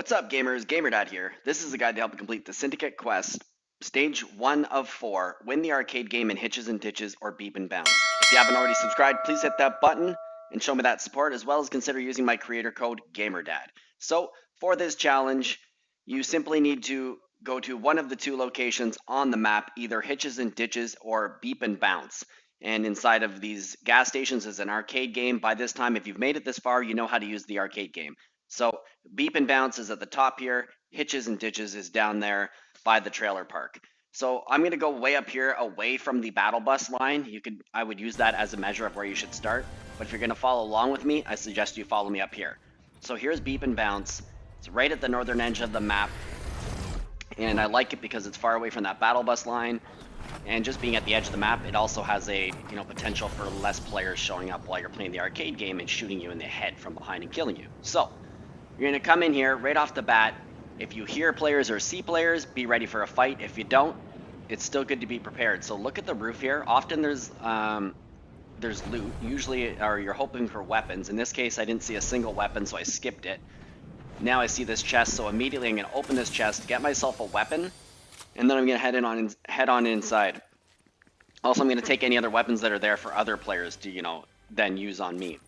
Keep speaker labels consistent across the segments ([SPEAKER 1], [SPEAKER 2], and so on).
[SPEAKER 1] What's up, gamers? GamerDad here. This is a guide to help you complete the Syndicate Quest, stage one of four. Win the arcade game in Hitches and Ditches or Beep and Bounce. If you haven't already subscribed, please hit that button and show me that support, as well as consider using my creator code GamerDad. So, for this challenge, you simply need to go to one of the two locations on the map, either Hitches and Ditches or Beep and Bounce. And inside of these gas stations is an arcade game. By this time, if you've made it this far, you know how to use the arcade game. So Beep and Bounce is at the top here. Hitches and Ditches is down there by the trailer park. So I'm going to go way up here away from the battle bus line. You could, I would use that as a measure of where you should start. But if you're going to follow along with me, I suggest you follow me up here. So here's Beep and Bounce. It's right at the northern edge of the map. And I like it because it's far away from that battle bus line. And just being at the edge of the map, it also has a you know potential for less players showing up while you're playing the arcade game and shooting you in the head from behind and killing you. So you're going to come in here right off the bat. If you hear players or see players, be ready for a fight. If you don't, it's still good to be prepared. So look at the roof here. Often there's um, there's loot. Usually, or you're hoping for weapons. In this case, I didn't see a single weapon, so I skipped it. Now I see this chest, so immediately I'm going to open this chest, get myself a weapon, and then I'm going to head in on head on inside. Also, I'm going to take any other weapons that are there for other players to, you know, then use on me.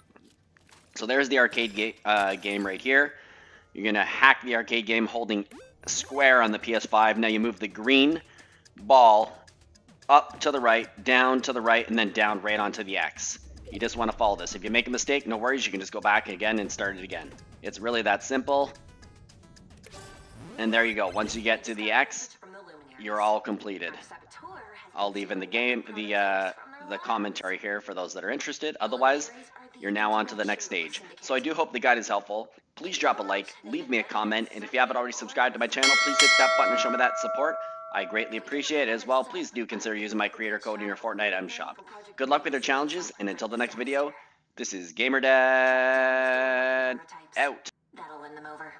[SPEAKER 1] So there's the arcade ga uh, game right here. You're going to hack the arcade game holding square on the PS5. Now you move the green ball up to the right, down to the right, and then down right onto the X. You just want to follow this. If you make a mistake, no worries. You can just go back again and start it again. It's really that simple. And there you go. Once you get to the X, you're all completed. I'll leave in the game the uh, the commentary here for those that are interested. Otherwise, you're now on to the next stage. So I do hope the guide is helpful please drop a like, leave me a comment, and if you haven't already subscribed to my channel, please hit that button and show me that support. I greatly appreciate it as well. Please do consider using my creator code in your Fortnite M shop. Good luck with your challenges, and until the next video, this is GamerDad out. That'll win them over.